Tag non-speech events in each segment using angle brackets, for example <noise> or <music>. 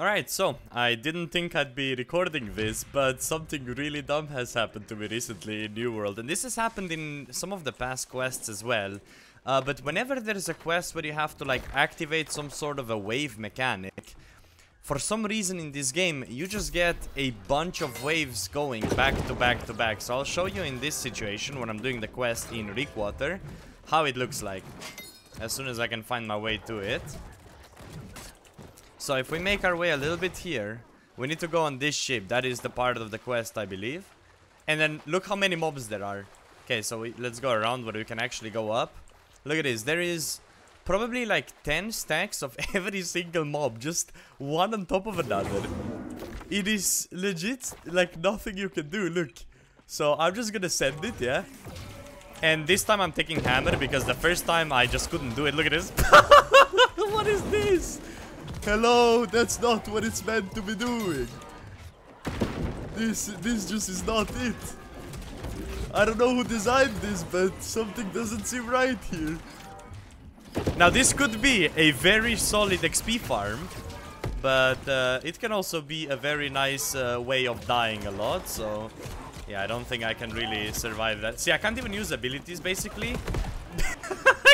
Alright, so, I didn't think I'd be recording this, but something really dumb has happened to me recently in New World. And this has happened in some of the past quests as well. Uh, but whenever there's a quest where you have to like activate some sort of a wave mechanic, for some reason in this game, you just get a bunch of waves going back to back to back. So I'll show you in this situation when I'm doing the quest in Reekwater, how it looks like. As soon as I can find my way to it. So if we make our way a little bit here, we need to go on this ship. That is the part of the quest, I believe. And then look how many mobs there are. Okay, so we, let's go around where we can actually go up. Look at this. There is probably like 10 stacks of <laughs> every single mob. Just one on top of another. It is legit like nothing you can do. Look. So I'm just gonna send it, yeah? And this time I'm taking hammer because the first time I just couldn't do it. Look at this. <laughs> what is this? Hello, that's not what it's meant to be doing. This, this just is not it. I don't know who designed this, but something doesn't seem right here. Now, this could be a very solid XP farm, but uh, it can also be a very nice uh, way of dying a lot, so... Yeah, I don't think I can really survive that. See, I can't even use abilities, basically. <laughs>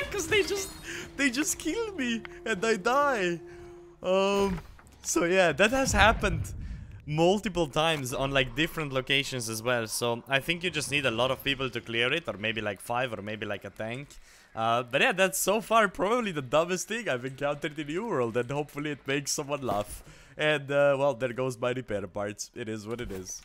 Because they just... They just kill me, and I die. Um, so yeah, that has happened multiple times on like different locations as well. So I think you just need a lot of people to clear it, or maybe like five, or maybe like a tank. Uh, but yeah, that's so far probably the dumbest thing I've encountered in New World, and hopefully it makes someone laugh. And uh, well, there goes my repair parts. It is what it is.